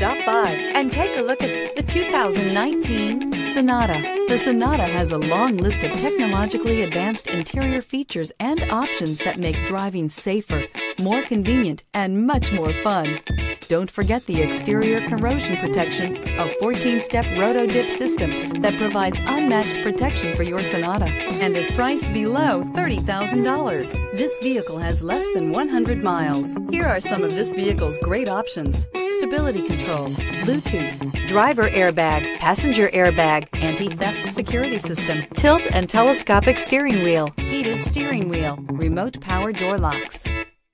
Stop by and take a look at the 2019 Sonata. The Sonata has a long list of technologically advanced interior features and options that make driving safer, more convenient, and much more fun. Don't forget the exterior corrosion protection, a 14-step roto-dip system that provides unmatched protection for your Sonata and is priced below $30,000. This vehicle has less than 100 miles. Here are some of this vehicle's great options. Stability control, Bluetooth, driver airbag, passenger airbag, anti-theft security system, tilt and telescopic steering wheel, heated steering wheel, remote power door locks,